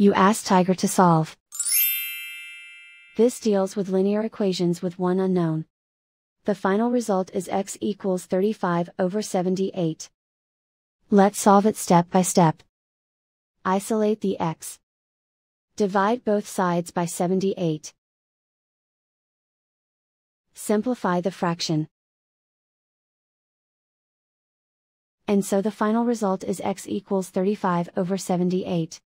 You ask Tiger to solve. This deals with linear equations with one unknown. The final result is x equals 35 over 78. Let's solve it step by step. Isolate the x. Divide both sides by 78. Simplify the fraction. And so the final result is x equals 35 over 78.